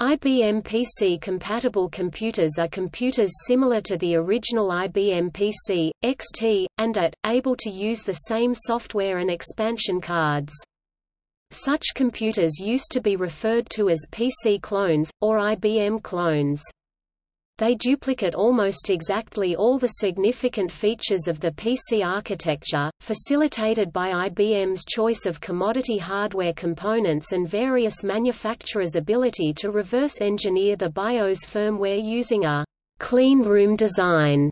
IBM PC-compatible computers are computers similar to the original IBM PC, XT, and AT, able to use the same software and expansion cards. Such computers used to be referred to as PC clones, or IBM clones. They duplicate almost exactly all the significant features of the PC architecture, facilitated by IBM's choice of commodity hardware components and various manufacturers' ability to reverse engineer the BIOS firmware using a clean room design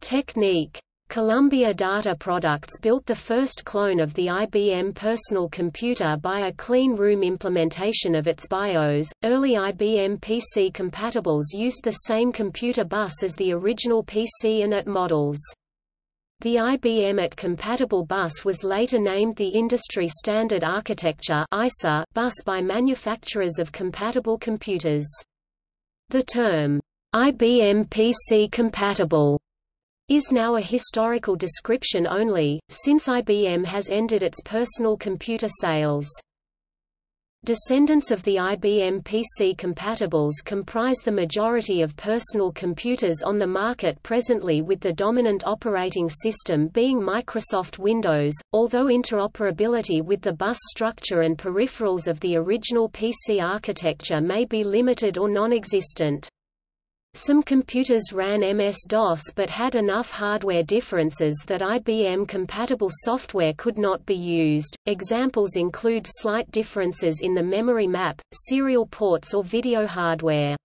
technique. Columbia Data Products built the first clone of the IBM personal computer by a clean room implementation of its BIOS. Early IBM PC compatibles used the same computer bus as the original PC and AT models. The IBM AT compatible bus was later named the Industry Standard Architecture (ISA) bus by manufacturers of compatible computers. The term IBM PC compatible is now a historical description only, since IBM has ended its personal computer sales. Descendants of the IBM PC compatibles comprise the majority of personal computers on the market presently with the dominant operating system being Microsoft Windows, although interoperability with the bus structure and peripherals of the original PC architecture may be limited or non-existent. Some computers ran MS-DOS but had enough hardware differences that IBM-compatible software could not be used. Examples include slight differences in the memory map, serial ports or video hardware.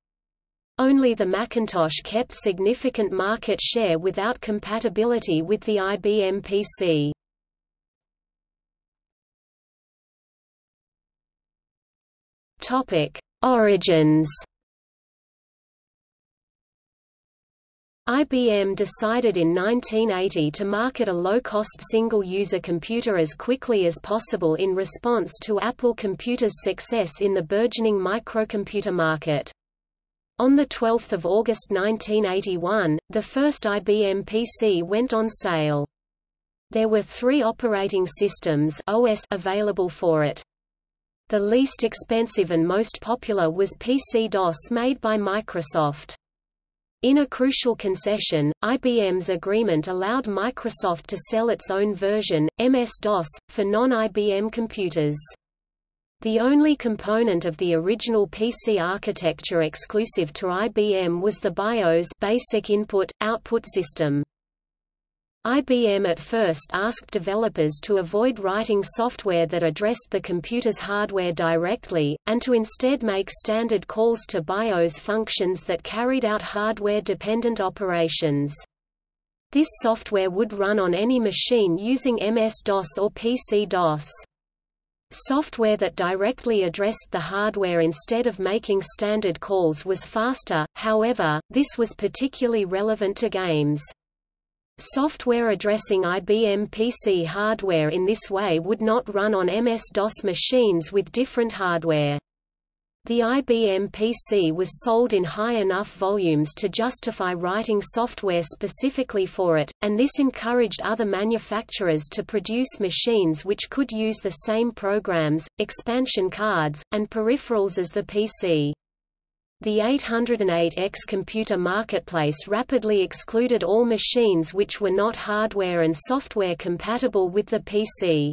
Only the Macintosh kept significant market share without compatibility with the IBM PC. Topic: Origins IBM decided in 1980 to market a low-cost single-user computer as quickly as possible in response to Apple Computer's success in the burgeoning microcomputer market. On 12 August 1981, the first IBM PC went on sale. There were three operating systems OS available for it. The least expensive and most popular was PC-DOS made by Microsoft. In a crucial concession, IBM's agreement allowed Microsoft to sell its own version, MS-DOS, for non-IBM computers. The only component of the original PC architecture exclusive to IBM was the BIOS basic input-output system. IBM at first asked developers to avoid writing software that addressed the computer's hardware directly, and to instead make standard calls to BIOS functions that carried out hardware-dependent operations. This software would run on any machine using MS-DOS or PC-DOS. Software that directly addressed the hardware instead of making standard calls was faster, however, this was particularly relevant to games. Software addressing IBM PC hardware in this way would not run on MS-DOS machines with different hardware. The IBM PC was sold in high enough volumes to justify writing software specifically for it, and this encouraged other manufacturers to produce machines which could use the same programs, expansion cards, and peripherals as the PC. The 808X computer marketplace rapidly excluded all machines which were not hardware and software compatible with the PC.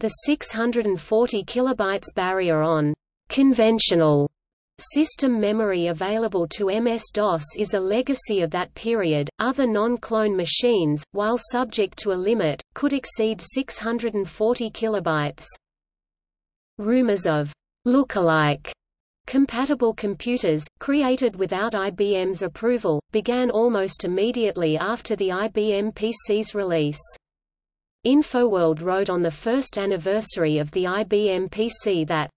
The 640 kilobytes barrier on conventional System memory available to MS-DOS is a legacy of that period. Other non-clone machines, while subject to a limit, could exceed 640 kilobytes. Rumors of look-alike Compatible computers, created without IBM's approval, began almost immediately after the IBM PC's release. InfoWorld wrote on the first anniversary of the IBM PC that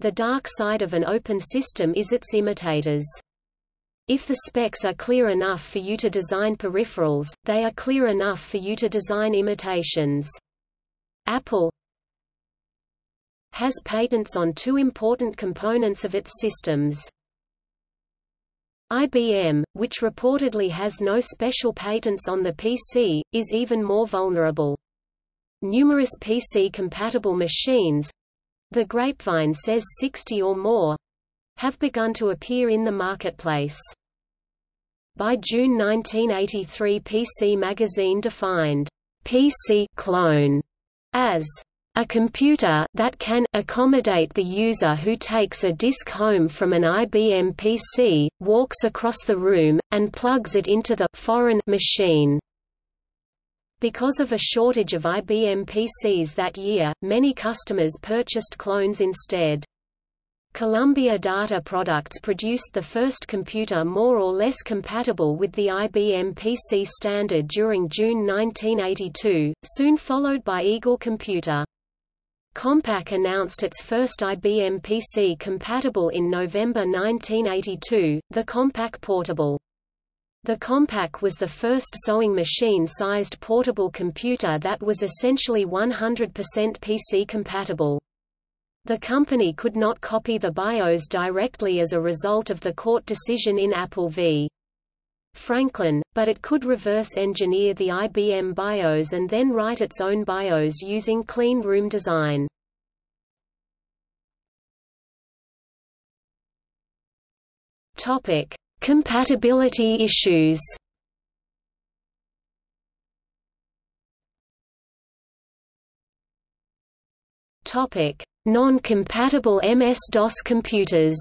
the dark side of an open system is its imitators. If the specs are clear enough for you to design peripherals, they are clear enough for you to design imitations. Apple, has patents on two important components of its systems. IBM, which reportedly has no special patents on the PC, is even more vulnerable. Numerous PC-compatible machines—the grapevine says 60 or more, have begun to appear in the marketplace. By June 1983 PC Magazine defined PC clone as a computer that can accommodate the user who takes a disk home from an IBM PC, walks across the room, and plugs it into the foreign machine. Because of a shortage of IBM PCs that year, many customers purchased clones instead. Columbia Data Products produced the first computer more or less compatible with the IBM PC standard during June 1982, soon followed by Eagle Computer. Compaq announced its first IBM PC compatible in November 1982, the Compaq Portable. The Compaq was the first sewing machine-sized portable computer that was essentially 100% PC compatible. The company could not copy the BIOS directly as a result of the court decision in Apple v. Franklin, but it could reverse engineer the IBM BIOS and then write its own BIOS using clean room design. Topic: Compatibility issues. Topic: Non-compatible MS-DOS computers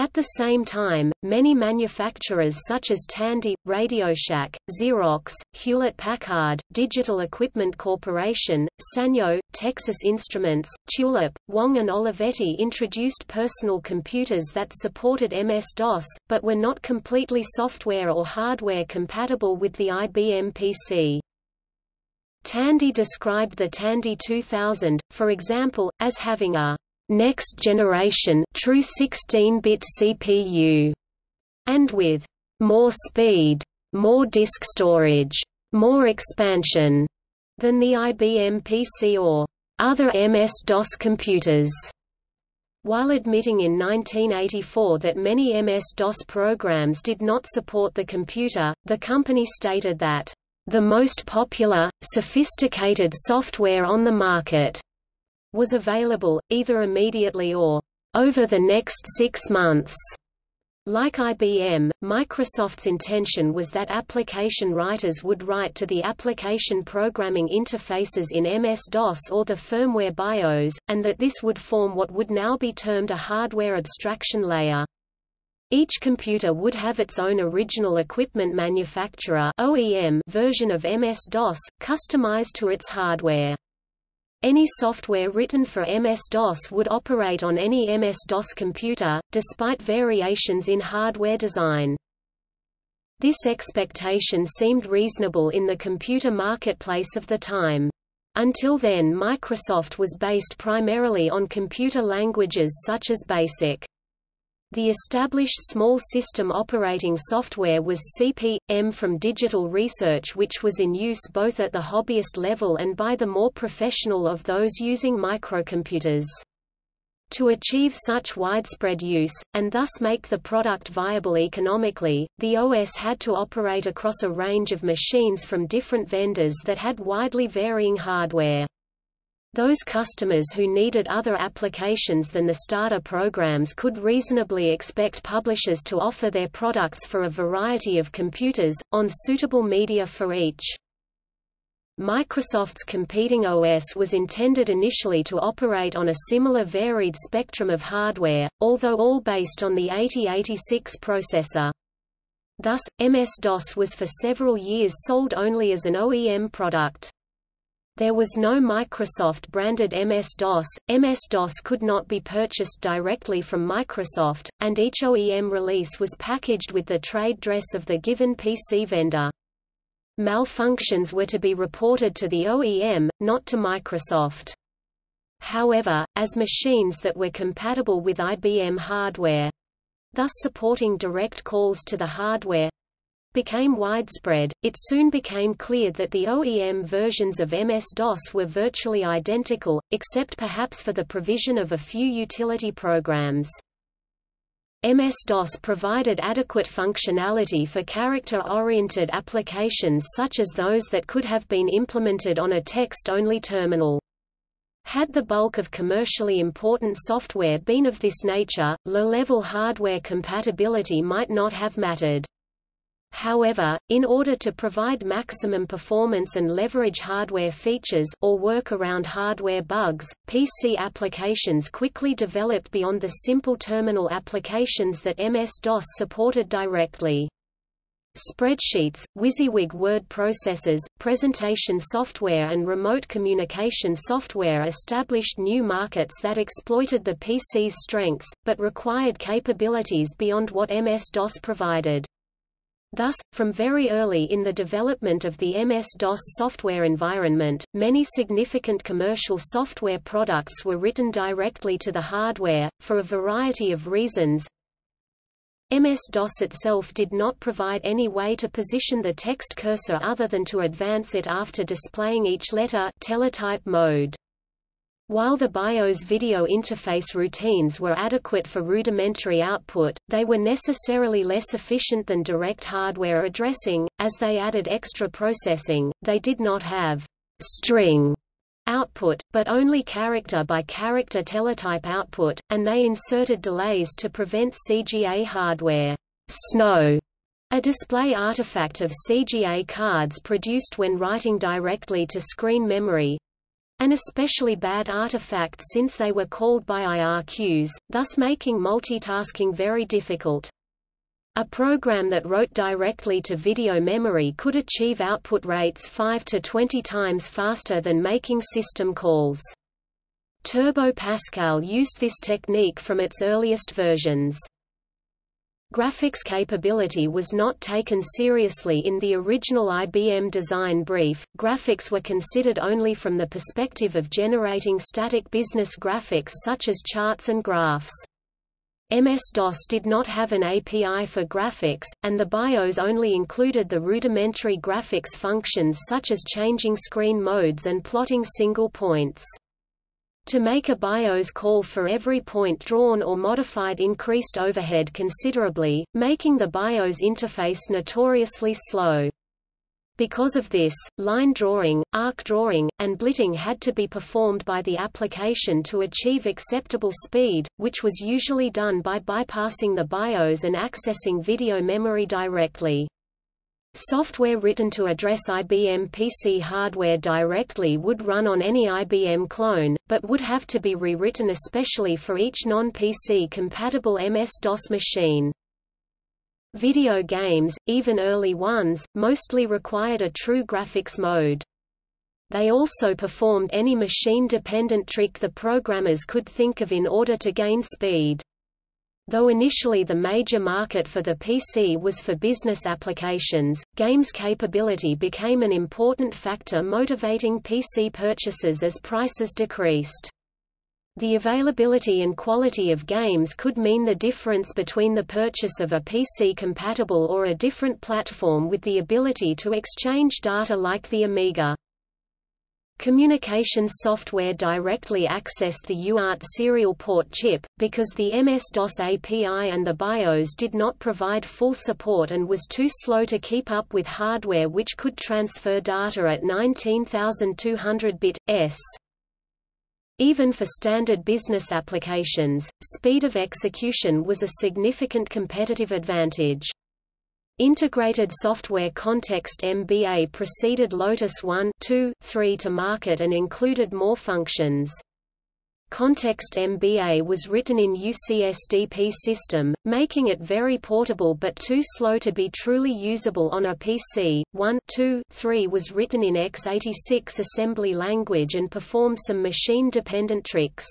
At the same time, many manufacturers such as Tandy, RadioShack, Xerox, Hewlett-Packard, Digital Equipment Corporation, Sanyo, Texas Instruments, Tulip, Wang and Olivetti introduced personal computers that supported MS-DOS, but were not completely software or hardware compatible with the IBM PC. Tandy described the Tandy 2000, for example, as having a next generation true 16-bit CPU and with more speed, more disk storage, more expansion than the IBM PC or other MS-DOS computers. While admitting in 1984 that many MS-DOS programs did not support the computer, the company stated that the most popular, sophisticated software on the market was available, either immediately or over the next six months. Like IBM, Microsoft's intention was that application writers would write to the application programming interfaces in MS-DOS or the firmware BIOS, and that this would form what would now be termed a hardware abstraction layer. Each computer would have its own original equipment manufacturer OEM version of MS-DOS, customized to its hardware. Any software written for MS-DOS would operate on any MS-DOS computer, despite variations in hardware design. This expectation seemed reasonable in the computer marketplace of the time. Until then Microsoft was based primarily on computer languages such as BASIC. The established small system operating software was CP/M from Digital Research which was in use both at the hobbyist level and by the more professional of those using microcomputers. To achieve such widespread use, and thus make the product viable economically, the OS had to operate across a range of machines from different vendors that had widely varying hardware. Those customers who needed other applications than the starter programs could reasonably expect publishers to offer their products for a variety of computers, on suitable media for each. Microsoft's competing OS was intended initially to operate on a similar varied spectrum of hardware, although all based on the 8086 processor. Thus, MS-DOS was for several years sold only as an OEM product. There was no Microsoft-branded MS-DOS, MS-DOS could not be purchased directly from Microsoft, and each OEM release was packaged with the trade dress of the given PC vendor. Malfunctions were to be reported to the OEM, not to Microsoft. However, as machines that were compatible with IBM hardware—thus supporting direct calls to the hardware, became widespread, it soon became clear that the OEM versions of MS-DOS were virtually identical, except perhaps for the provision of a few utility programs. MS-DOS provided adequate functionality for character-oriented applications such as those that could have been implemented on a text-only terminal. Had the bulk of commercially important software been of this nature, low-level hardware compatibility might not have mattered. However, in order to provide maximum performance and leverage hardware features or work around hardware bugs, PC applications quickly developed beyond the simple terminal applications that MS-DOS supported directly. Spreadsheets, WYSIWYG word processors, presentation software and remote communication software established new markets that exploited the PC's strengths, but required capabilities beyond what MS-DOS provided. Thus, from very early in the development of the MS-DOS software environment, many significant commercial software products were written directly to the hardware, for a variety of reasons. MS-DOS itself did not provide any way to position the text cursor other than to advance it after displaying each letter teletype mode. While the BIOS video interface routines were adequate for rudimentary output, they were necessarily less efficient than direct hardware addressing, as they added extra processing. They did not have string output, but only character-by-character -character teletype output, and they inserted delays to prevent CGA hardware snow, a display artifact of CGA cards produced when writing directly to screen memory, an especially bad artifact since they were called by IRQs, thus making multitasking very difficult. A program that wrote directly to video memory could achieve output rates 5 to 20 times faster than making system calls. Turbo Pascal used this technique from its earliest versions. Graphics capability was not taken seriously in the original IBM design brief. Graphics were considered only from the perspective of generating static business graphics such as charts and graphs. MS-DOS did not have an API for graphics, and the BIOS only included the rudimentary graphics functions such as changing screen modes and plotting single points. To make a BIOS call for every point drawn or modified increased overhead considerably, making the BIOS interface notoriously slow. Because of this, line drawing, arc drawing, and blitting had to be performed by the application to achieve acceptable speed, which was usually done by bypassing the BIOS and accessing video memory directly. Software written to address IBM PC hardware directly would run on any IBM clone, but would have to be rewritten especially for each non-PC compatible MS-DOS machine. Video games, even early ones, mostly required a true graphics mode. They also performed any machine-dependent trick the programmers could think of in order to gain speed. Though initially the major market for the PC was for business applications, games capability became an important factor motivating PC purchases as prices decreased. The availability and quality of games could mean the difference between the purchase of a PC-compatible or a different platform with the ability to exchange data like the Amiga. Communications software directly accessed the UART serial port chip, because the MS-DOS API and the BIOS did not provide full support and was too slow to keep up with hardware which could transfer data at 19200 bit, s. Even for standard business applications, speed of execution was a significant competitive advantage. Integrated Software Context MBA preceded Lotus 1 2, 3 to market and included more functions. Context MBA was written in UCSD p-System, making it very portable but too slow to be truly usable on a PC. 1 2, 3 was written in x86 assembly language and performed some machine-dependent tricks.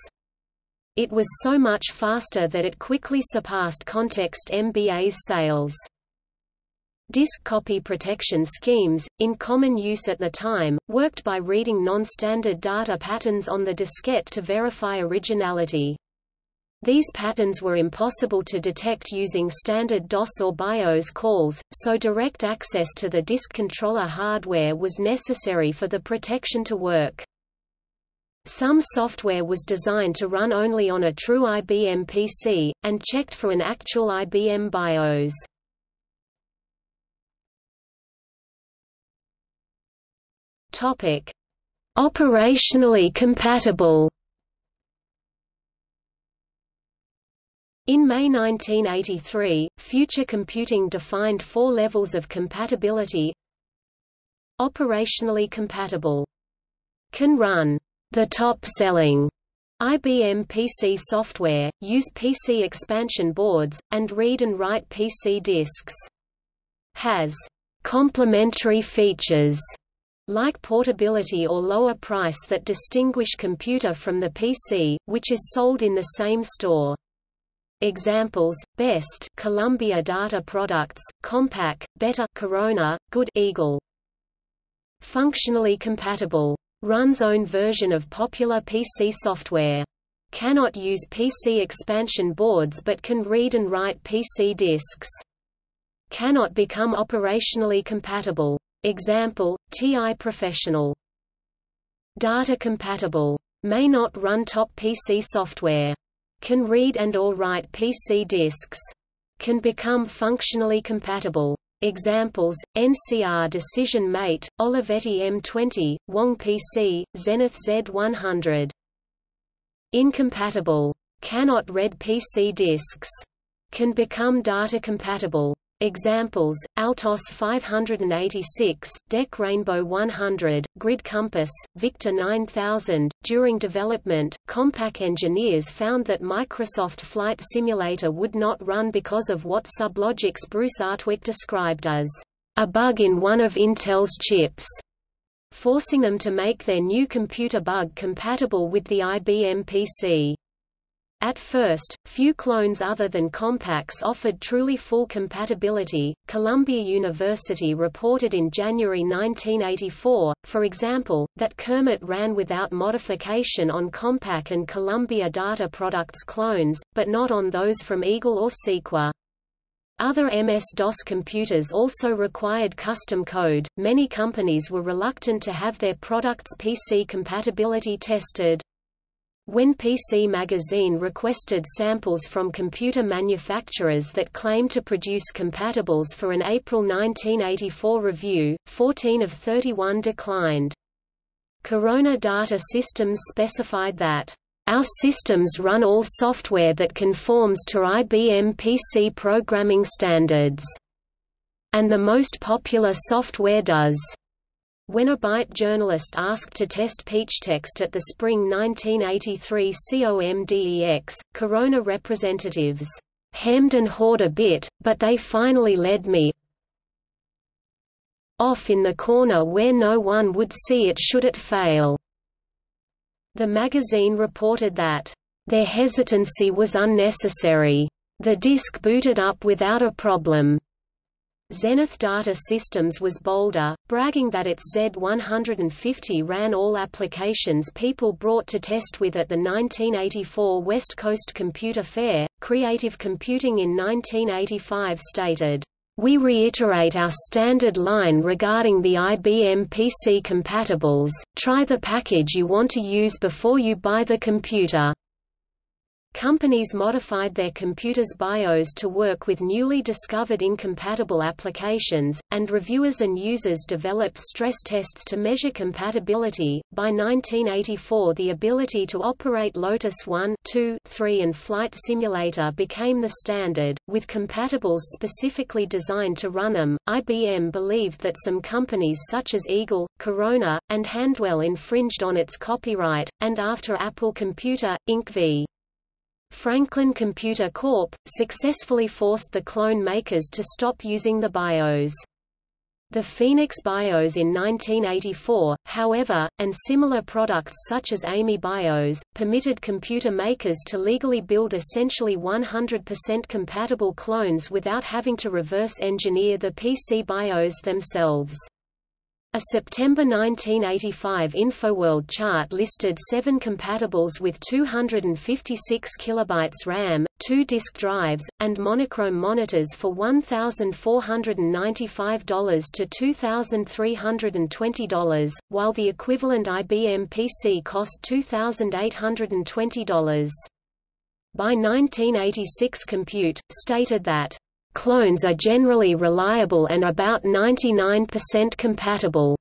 It was so much faster that it quickly surpassed Context MBA's sales. Disk copy protection schemes, in common use at the time, worked by reading non-standard data patterns on the diskette to verify originality. These patterns were impossible to detect using standard DOS or BIOS calls, so direct access to the disk controller hardware was necessary for the protection to work. Some software was designed to run only on a true IBM PC, and checked for an actual IBM BIOS. Topic: Operationally compatible In May 1983, Future Computing defined four levels of compatibility Operationally compatible. Can run the top-selling IBM PC software, use PC expansion boards, and read and write PC disks. Has complementary features like portability or lower price that distinguish computer from the PC, which is sold in the same store. Examples: Best Columbia Data Products, Compaq, Better Corona, Good Eagle. Functionally compatible. Runs own version of popular PC software. Cannot use PC expansion boards but can read and write PC disks. Cannot become operationally compatible. Example: TI Professional. Data compatible. May not run top PC software. Can read and or write PC disks. Can become functionally compatible. Examples: NCR Decision Mate, Olivetti M20, Wang PC, Zenith Z100. Incompatible. Cannot read PC disks. Can become data compatible. Examples: Altos 586, DEC Rainbow 100, Grid Compass, Victor 9000. During development, Compaq engineers found that Microsoft Flight Simulator would not run because of what Sublogic's Bruce Artwick described as a bug in one of Intel's chips, forcing them to make their new computer bug compatible with the IBM PC. At first, few clones other than Compaq's offered truly full compatibility. Columbia University reported in January 1984, for example, that Kermit ran without modification on Compaq and Columbia Data Products clones, but not on those from Eagle or Seequa. Other MS-DOS computers also required custom code. Many companies were reluctant to have their products' PC compatibility tested. When PC Magazine requested samples from computer manufacturers that claimed to produce compatibles for an April 1984 review, 14 of 31 declined. Corona Data Systems specified that, "...our systems run all software that conforms to IBM PC programming standards." And the most popular software does. When a Byte journalist asked to test PeachText at the spring 1983 COMDEX, Corona representatives hemmed and hawed a bit, but they finally led me off in the corner where no one would see it should it fail. The magazine reported that their hesitancy was unnecessary. The disk booted up without a problem. Zenith Data Systems was bolder, bragging that its Z150 ran all applications people brought to test with at the 1984 West Coast Computer Fair. Creative Computing in 1985 stated, We reiterate our standard line regarding the IBM PC compatibles, try the package you want to use before you buy the computer. Companies modified their computers' BIOS to work with newly discovered incompatible applications, and reviewers and users developed stress tests to measure compatibility. By 1984, the ability to operate Lotus 1, 2, 3, and Flight Simulator became the standard, with compatibles specifically designed to run them. IBM believed that some companies such as Eagle, Corona, and Handwell infringed on its copyright, and after Apple Computer, Inc. v. Franklin Computer Corp. successfully forced the clone makers to stop using the BIOS. The Phoenix BIOS in 1984, however, and similar products such as AMI BIOS, permitted computer makers to legally build essentially 100% compatible clones without having to reverse engineer the PC BIOS themselves. A September 1985 InfoWorld chart listed seven compatibles with 256 KB RAM, two disk drives, and monochrome monitors for $1,495 to $2,320, while the equivalent IBM PC cost $2,820. By 1986 Compute, stated that Clones are generally reliable and about 99% compatible.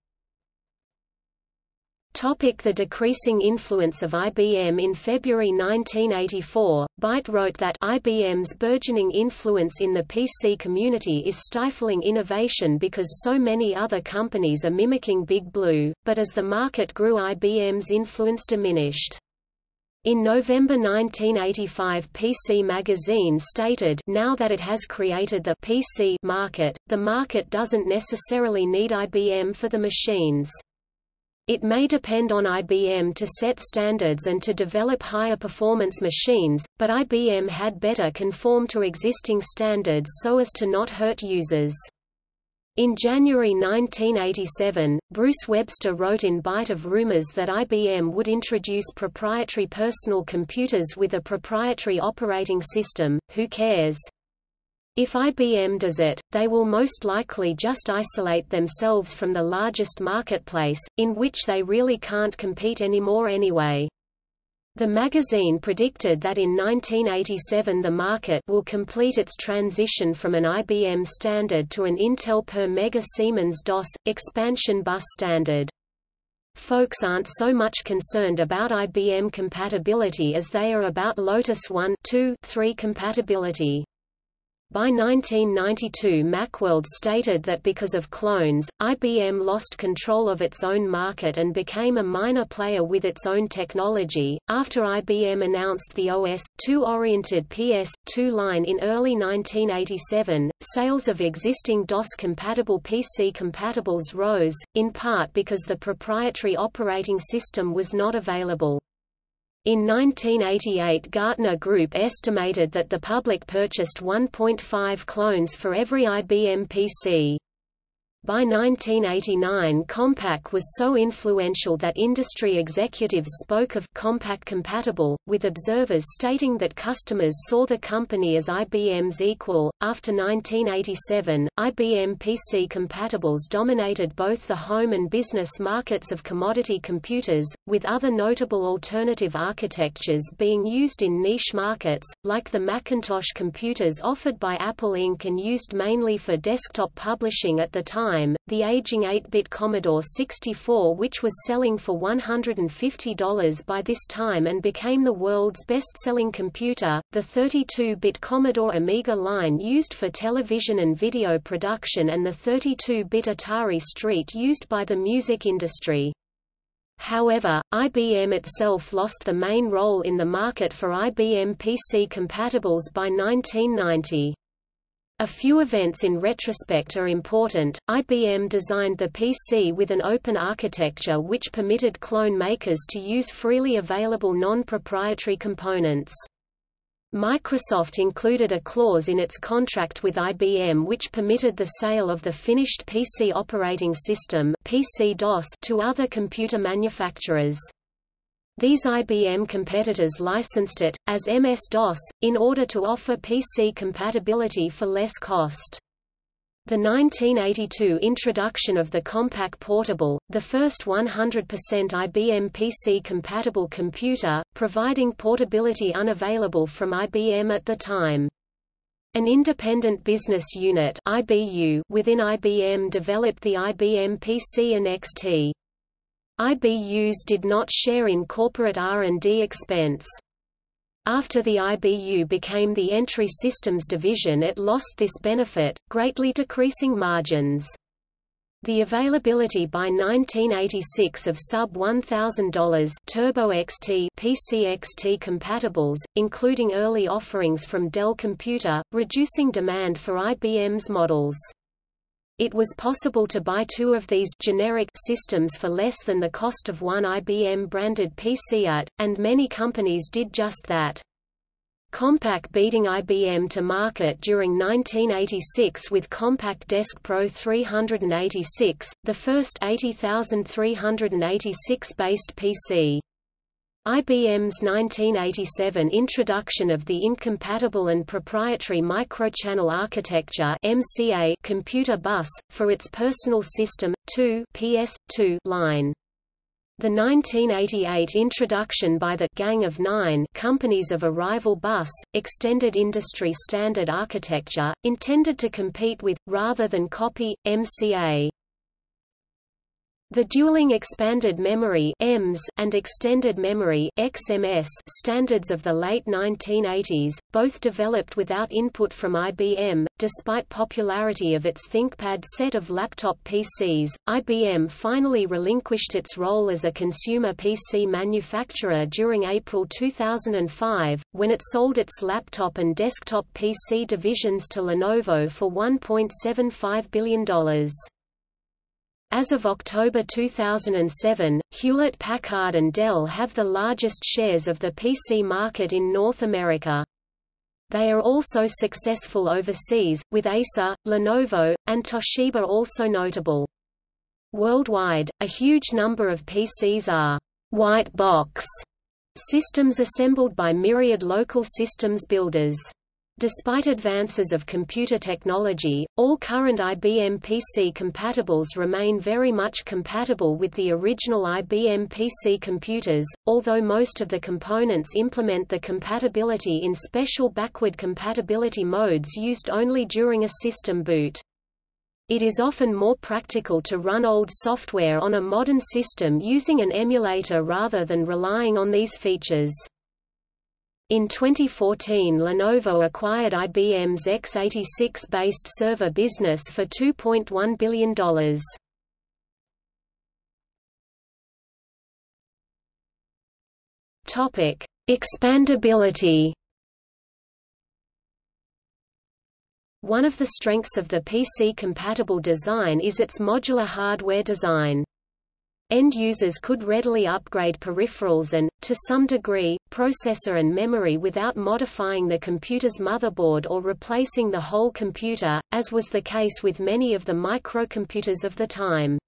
Topic the decreasing influence of IBM In February 1984, Byte wrote that IBM's burgeoning influence in the PC community is stifling innovation because so many other companies are mimicking Big Blue, but as the market grew IBM's influence diminished. In November 1985 PC Magazine stated now that it has created the PC market, the market doesn't necessarily need IBM for the machines. It may depend on IBM to set standards and to develop higher performance machines, but IBM had better conform to existing standards so as to not hurt users. In January 1987, Bruce Webster wrote in Byte of Rumors that IBM would introduce proprietary personal computers with a proprietary operating system, who cares? If IBM does it, they will most likely just isolate themselves from the largest marketplace, in which they really can't compete anymore anyway. The magazine predicted that in 1987 the market will complete its transition from an IBM standard to an Intel per Mega Siemens DOS, expansion bus standard. Folks aren't so much concerned about IBM compatibility as they are about Lotus 1 2, 3 compatibility. By 1992 Macworld stated that because of clones, IBM lost control of its own market and became a minor player with its own technology. After IBM announced the OS/2-oriented PS2 line in early 1987, sales of existing DOS-compatible PC compatibles rose, in part because the proprietary operating system was not available. In 1988 Gartner Group estimated that the public purchased 1.5 clones for every IBM PC. By 1989 Compaq was so influential that industry executives spoke of Compaq compatible, with observers stating that customers saw the company as IBM's equal. After 1987, IBM PC compatibles dominated both the home and business markets of commodity computers, with other notable alternative architectures being used in niche markets, like the Macintosh computers offered by Apple Inc. and used mainly for desktop publishing at the time time, the aging 8-bit Commodore 64 which was selling for $150 by this time and became the world's best-selling computer, the 32-bit Commodore Amiga line used for television and video production and the 32-bit Atari ST used by the music industry. However, IBM itself lost the main role in the market for IBM PC compatibles by 1990. A few events in retrospect are important. IBM designed the PC with an open architecture which permitted clone makers to use freely available non-proprietary components. Microsoft included a clause in its contract with IBM which permitted the sale of the finished PC operating system PC-DOS to other computer manufacturers. These IBM competitors licensed it, as MS-DOS, in order to offer PC compatibility for less cost. The 1982 introduction of the Compaq Portable, the first 100% IBM PC-compatible computer, providing portability unavailable from IBM at the time. An independent business unit IBU within IBM developed the IBM PC and XT. IBUs did not share in corporate R&D expense. After the IBU became the Entry Systems division it lost this benefit, greatly decreasing margins. The availability by 1986 of sub $1,000 Turbo XT PCXT compatibles, including early offerings from Dell Computer, reducing demand for IBM's models. It was possible to buy two of these generic systems for less than the cost of one IBM-branded PC/AT, and many companies did just that. Compaq beating IBM to market during 1986 with Compaq Deskpro 386, the first 80386-based PC. IBM's 1987 introduction of the incompatible and proprietary Micro Channel architecture MCA computer bus, for its personal system, 2 PS2 line. The 1988 introduction by the Gang of Nine companies of a rival bus, extended industry standard architecture, intended to compete with, rather than copy, MCA. The dualing expanded memory (EMS) and extended memory (XMS) standards of the late 1980s, both developed without input from IBM. Despite popularity of its ThinkPad set of laptop PCs, IBM finally relinquished its role as a consumer PC manufacturer during April 2005, when it sold its laptop and desktop PC divisions to Lenovo for $1.75 billion. As of October 2007, Hewlett-Packard and Dell have the largest shares of the PC market in North America. They are also successful overseas, with Acer, Lenovo, and Toshiba also notable. Worldwide, a huge number of PCs are white box systems assembled by myriad local systems builders. Despite advances of computer technology, all current IBM PC compatibles remain very much compatible with the original IBM PC computers, although most of the components implement the compatibility in special backward compatibility modes used only during a system boot. It is often more practical to run old software on a modern system using an emulator rather than relying on these features. In 2014 Lenovo acquired IBM's x86-based server business for $2.1 billion. Expandability. One of the strengths of the PC-compatible design is its modular hardware design. End users could readily upgrade peripherals and, to some degree, processor and memory without modifying the computer's motherboard or replacing the whole computer, as was the case with many of the microcomputers of the time.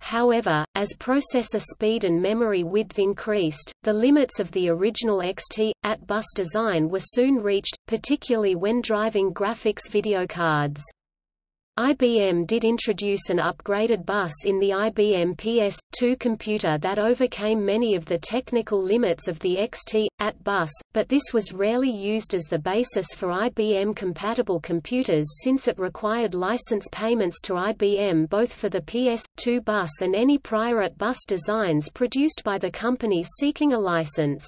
However, as processor speed and memory width increased, the limits of the original XT, AT-bus design were soon reached, particularly when driving graphics video cards. IBM did introduce an upgraded bus in the IBM PS2 computer that overcame many of the technical limits of the XT, AT bus, but this was rarely used as the basis for IBM-compatible computers since it required license payments to IBM both for the PS2 bus and any prior AT bus designs produced by the company seeking a license.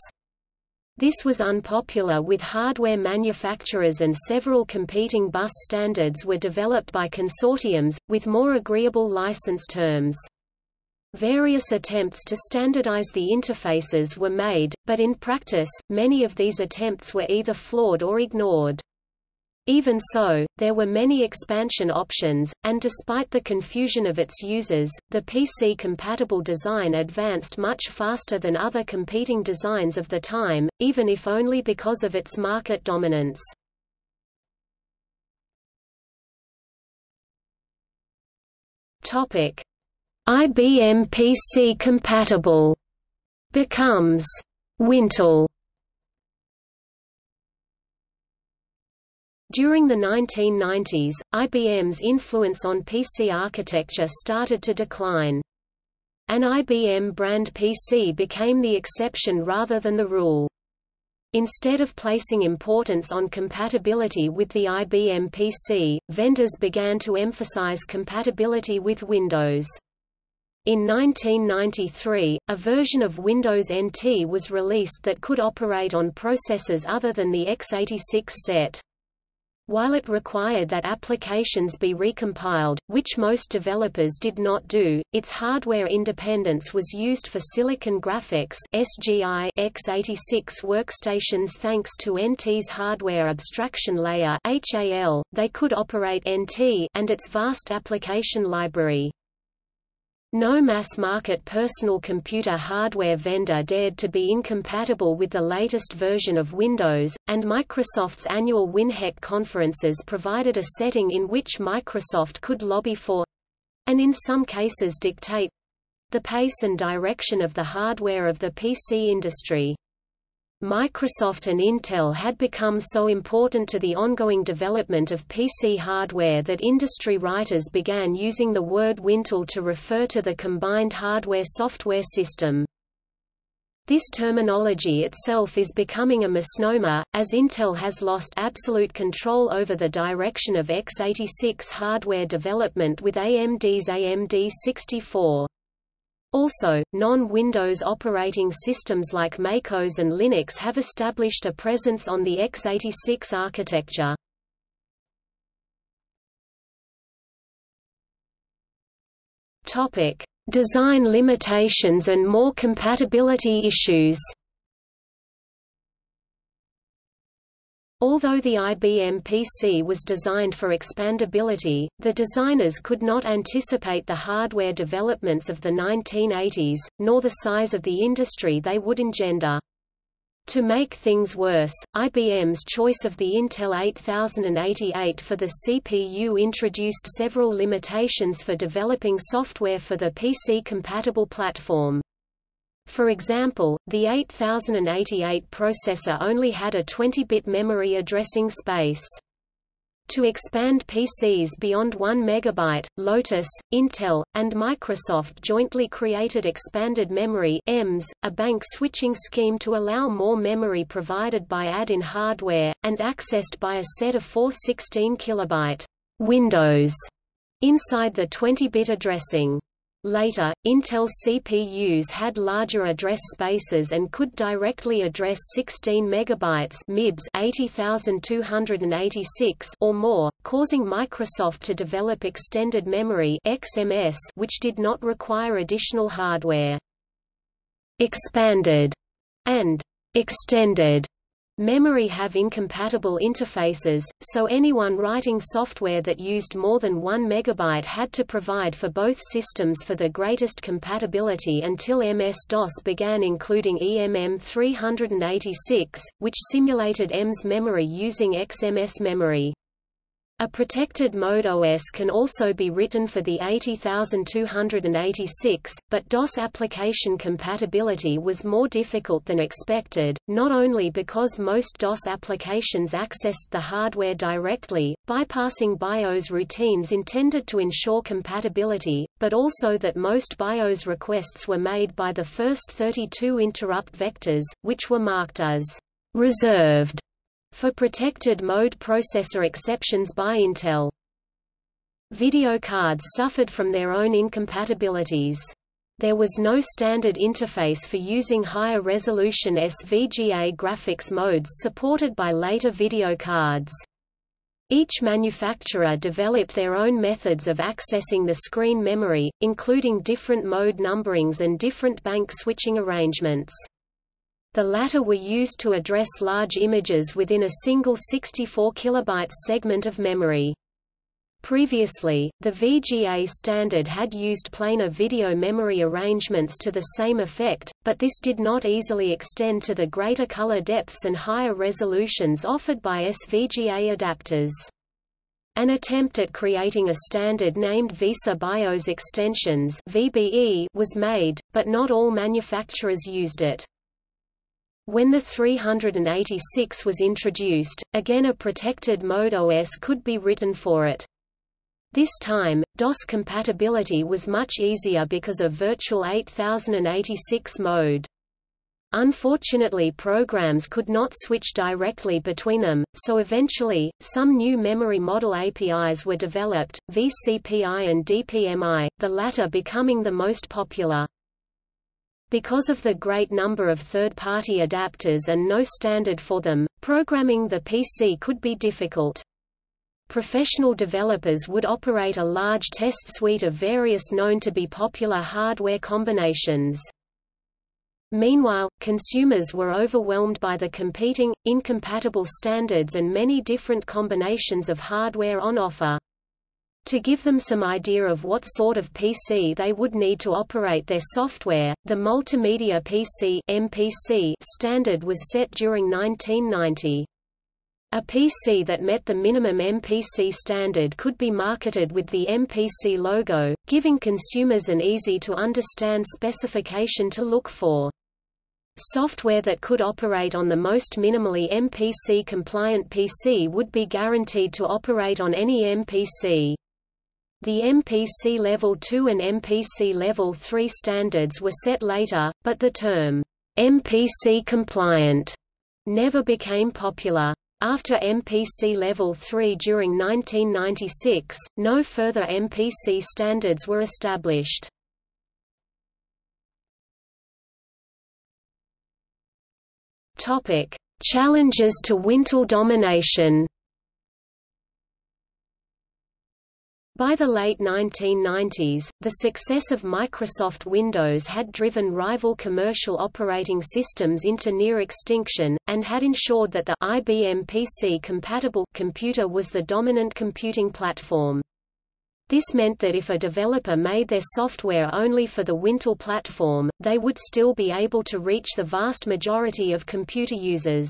This was unpopular with hardware manufacturers and several competing bus standards were developed by consortiums, with more agreeable license terms. Various attempts to standardize the interfaces were made, but in practice, many of these attempts were either flawed or ignored. Even so, there were many expansion options, and despite the confusion of its users, the PC-compatible design advanced much faster than other competing designs of the time, even if only because of its market dominance. Topic: IBM PC compatible becomes Wintel During the 1990s, IBM's influence on PC architecture started to decline. An IBM brand PC became the exception rather than the rule. Instead of placing importance on compatibility with the IBM PC, vendors began to emphasize compatibility with Windows. In 1993, a version of Windows NT was released that could operate on processors other than the x86 set. While it required that applications be recompiled, which most developers did not do, its hardware independence was used for Silicon Graphics SGI x86 workstations thanks to NT's hardware abstraction layer HAL, they could operate NT and its vast application library. No mass-market personal computer hardware vendor dared to be incompatible with the latest version of Windows, and Microsoft's annual WinHEC conferences provided a setting in which Microsoft could lobby for—and in some cases dictate—the pace and direction of the hardware of the PC industry. Microsoft and Intel had become so important to the ongoing development of PC hardware that industry writers began using the word Wintel to refer to the combined hardware-software system. This terminology itself is becoming a misnomer, as Intel has lost absolute control over the direction of x86 hardware development with AMD's AMD 64. Also, non-Windows operating systems like MacOS and Linux have established a presence on the x86 architecture. Topic: Design limitations and more compatibility issues. Although the IBM PC was designed for expandability, the designers could not anticipate the hardware developments of the 1980s, nor the size of the industry they would engender. To make things worse, IBM's choice of the Intel 8088 for the CPU introduced several limitations for developing software for the PC-compatible platform. For example, the 8088 processor only had a 20-bit memory addressing space. To expand PCs beyond 1 MB, Lotus, Intel, and Microsoft jointly created Expanded Memory EMS, a bank switching scheme to allow more memory provided by add-in hardware, and accessed by a set of four 16 kilobyte windows inside the 20-bit addressing. Later, Intel CPUs had larger address spaces and could directly address 16 megabytes MIBS 80286 or more, causing Microsoft to develop extended memory XMS which did not require additional hardware. Expanded and extended Memory have incompatible interfaces, so anyone writing software that used more than 1 megabyte had to provide for both systems for the greatest compatibility until MS-DOS began including EMM 386, which simulated EMS memory using XMS memory. A protected mode OS can also be written for the 80286, but DOS application compatibility was more difficult than expected, not only because most DOS applications accessed the hardware directly, bypassing BIOS routines intended to ensure compatibility, but also that most BIOS requests were made by the first 32 interrupt vectors, which were marked as reserved for protected mode processor exceptions by Intel. Video cards suffered from their own incompatibilities. There was no standard interface for using higher resolution SVGA graphics modes supported by later video cards. Each manufacturer developed their own methods of accessing the screen memory, including different mode numberings and different bank switching arrangements. The latter were used to address large images within a single 64 kilobyte segment of memory. Previously, the VGA standard had used planar video memory arrangements to the same effect, but this did not easily extend to the greater color depths and higher resolutions offered by SVGA adapters. An attempt at creating a standard named VESA BIOS Extensions was made, but not all manufacturers used it. When the 386 was introduced, again a protected mode OS could be written for it. This time, DOS compatibility was much easier because of Virtual 8086 mode. Unfortunately programs could not switch directly between them, so eventually, some new memory model APIs were developed, VCPI and DPMI, the latter becoming the most popular. Because of the great number of third-party adapters and no standard for them, programming the PC could be difficult. Professional developers would operate a large test suite of various known to be popular hardware combinations. Meanwhile, consumers were overwhelmed by the competing, incompatible standards and many different combinations of hardware on offer. To give them some idea of what sort of PC they would need to operate their software, the Multimedia PC MPC standard was set during 1990. A PC that met the minimum MPC standard could be marketed with the MPC logo, giving consumers an easy-to-understand specification to look for. Software that could operate on the most minimally MPC-compliant PC would be guaranteed to operate on any MPC. The MPC Level 2 and MPC Level 3 standards were set later, but the term, MPC compliant, never became popular. After MPC Level 3 during 1996, no further MPC standards were established. Challenges to Wintel domination By the late 1990s, the success of Microsoft Windows had driven rival commercial operating systems into near extinction, and had ensured that the IBM PC-compatible computer was the dominant computing platform. This meant that if a developer made their software only for the Wintel platform, they would still be able to reach the vast majority of computer users.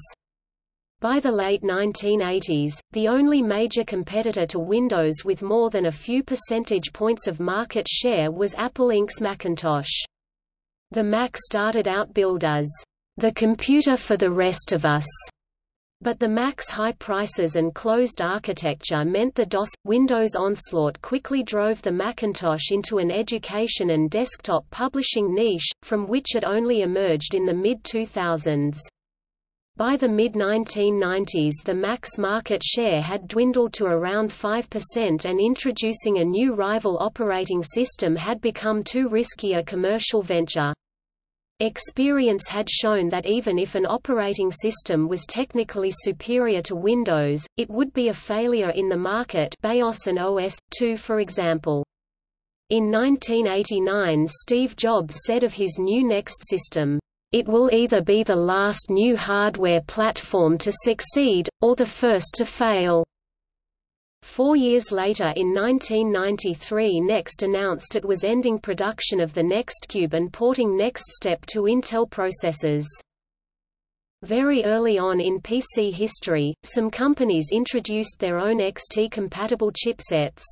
By the late 1980s, the only major competitor to Windows with more than a few percentage points of market share was Apple Inc.'s Macintosh. The Mac started out billed as, "...the computer for the rest of us." But the Mac's high prices and closed architecture meant the DOS Windows onslaught quickly drove the Macintosh into an education and desktop publishing niche, from which it only emerged in the mid-2000s. By the mid-1990s the Mac's market share had dwindled to around 5% and introducing a new rival operating system had become too risky a commercial venture. Experience had shown that even if an operating system was technically superior to Windows, it would be a failure in the market BeOS and OS/2 for example. In 1989 Steve Jobs said of his new NeXT system, it will either be the last new hardware platform to succeed, or the first to fail. Four years later in 1993 NeXT announced it was ending production of the NeXTcube and porting NeXTSTEP to Intel processors. Very early on in PC history, some companies introduced their own XT-compatible chipsets.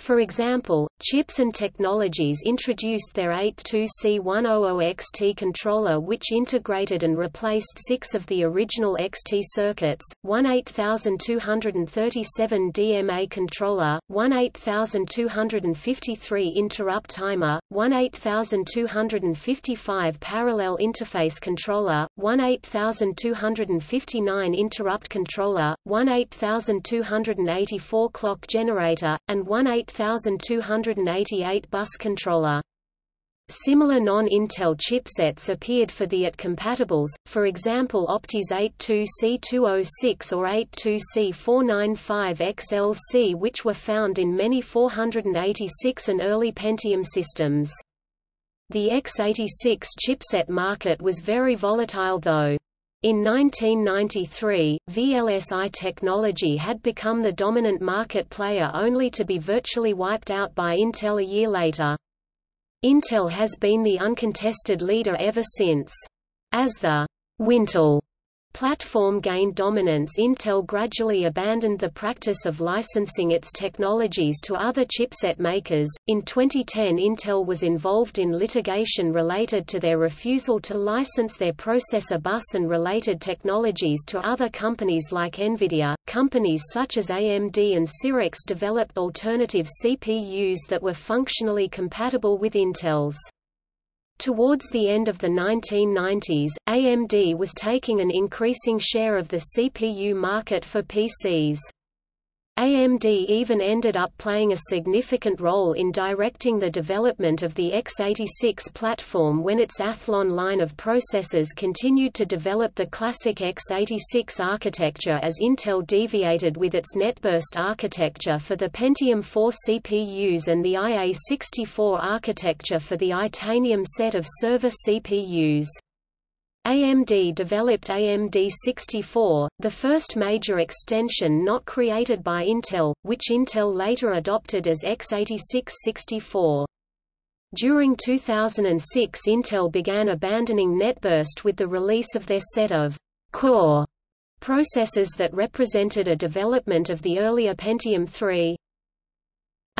For example, Chips and Technologies introduced their 82C100XT controller which integrated and replaced six of the original XT circuits, one 8237 DMA controller, one 8253 interrupt timer, one 8255 parallel interface controller, one 8259 interrupt controller, one 8284 clock generator, and one 8288 bus controller. Similar non-Intel chipsets appeared for the AT-compatibles, for example Opti's 82C206 or 82C495XLC which were found in many 486 and early Pentium systems. The x86 chipset market was very volatile though. In 1993, VLSI technology had become the dominant market player only to be virtually wiped out by Intel a year later. Intel has been the uncontested leader ever since. As the Wintel platform gained dominance Intel gradually abandoned the practice of licensing its technologies to other chipset makers. In 2010 Intel was involved in litigation related to their refusal to license their processor bus and related technologies to other companies like Nvidia. Companies such as AMD and Cyrix developed alternative CPUs that were functionally compatible with Intel's. Towards the end of the 1990s, AMD was taking an increasing share of the CPU market for PCs. AMD even ended up playing a significant role in directing the development of the x86 platform when its Athlon line of processors continued to develop the classic x86 architecture as Intel deviated with its NetBurst architecture for the Pentium 4 CPUs and the IA64 architecture for the Itanium set of server CPUs. AMD developed AMD 64, the first major extension not created by Intel, which Intel later adopted as x86-64. During 2006 Intel began abandoning NetBurst with the release of their set of «core» processors that represented a development of the earlier Pentium 3.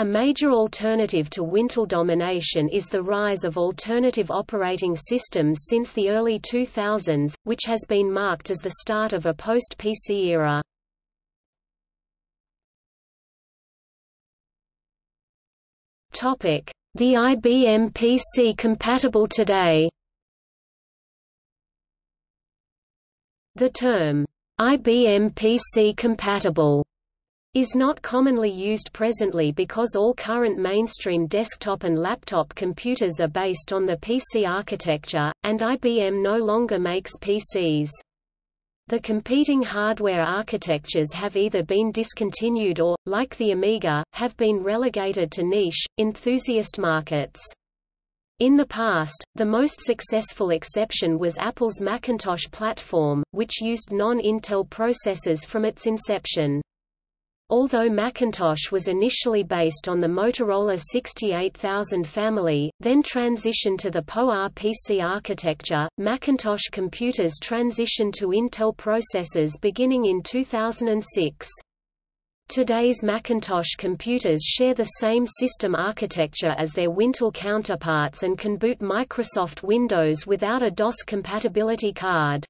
A major alternative to Wintel domination is the rise of alternative operating systems since the early 2000s, which has been marked as the start of a post-PC era. The IBM PC compatible today The term, IBM PC compatible is not commonly used presently because all current mainstream desktop and laptop computers are based on the PC architecture, and IBM no longer makes PCs. The competing hardware architectures have either been discontinued or, like the Amiga, have been relegated to niche, enthusiast markets. In the past, the most successful exception was Apple's Macintosh platform, which used non-Intel processors from its inception. Although Macintosh was initially based on the Motorola 68000 family, then transitioned to the PowerPC architecture, Macintosh computers transitioned to Intel processors beginning in 2006. Today's Macintosh computers share the same system architecture as their Wintel counterparts and can boot Microsoft Windows without a DOS compatibility card.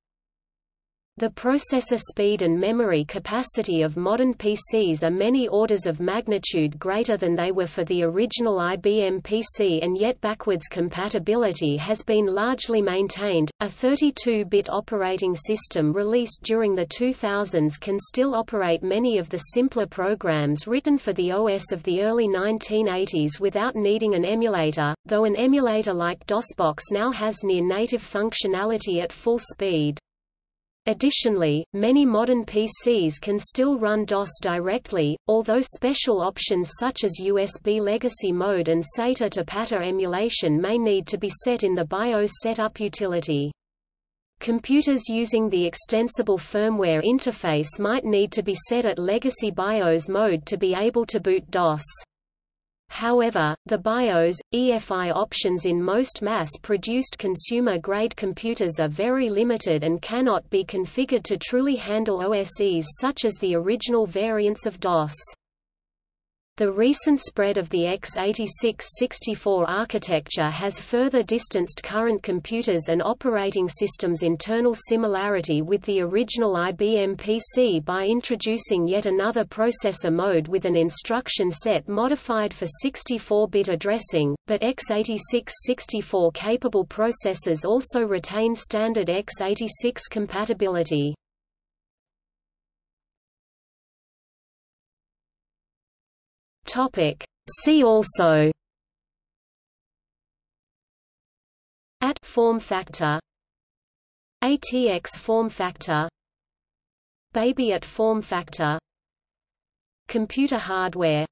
The processor speed and memory capacity of modern PCs are many orders of magnitude greater than they were for the original IBM PC and yet backwards compatibility has been largely maintained. A 32-bit operating system released during the 2000s can still operate many of the simpler programs written for the OS of the early 1980s without needing an emulator, though an emulator like DOSBox now has near-native functionality at full speed. Additionally, many modern PCs can still run DOS directly, although special options such as USB legacy mode and SATA to PATA emulation may need to be set in the BIOS setup utility. Computers using the extensible firmware interface might need to be set at legacy BIOS mode to be able to boot DOS. However, the BIOS, EFI options in most mass-produced consumer-grade computers are very limited and cannot be configured to truly handle OSes such as the original variants of DOS. The recent spread of the x86-64 architecture has further distanced current computers and operating systems' internal similarity with the original IBM PC by introducing yet another processor mode with an instruction set modified for 64-bit addressing, but x86-64 capable processors also retain standard x86 compatibility. Topic. See also AT form factor ATX form factor Baby AT form factor Computer hardware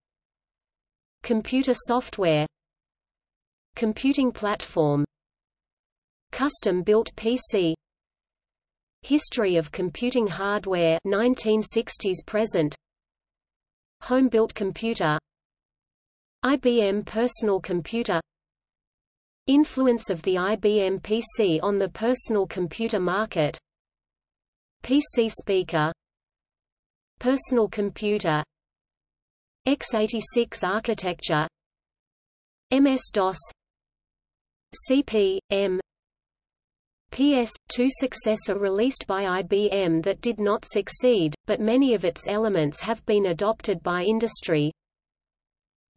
Computer software Computing platform Custom-built PC History of computing hardware 1960s present Home-built computer IBM Personal Computer Influence of the IBM PC on the personal computer market PC speaker Personal computer x86 architecture MS-DOS CP, M PS2 successor released by IBM that did not succeed, but many of its elements have been adopted by industry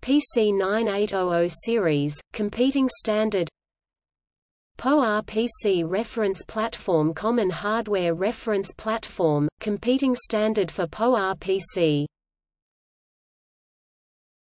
PC 9800 series, competing standard. PowerPC Reference Platform Common Hardware Reference Platform, competing standard for PowerPC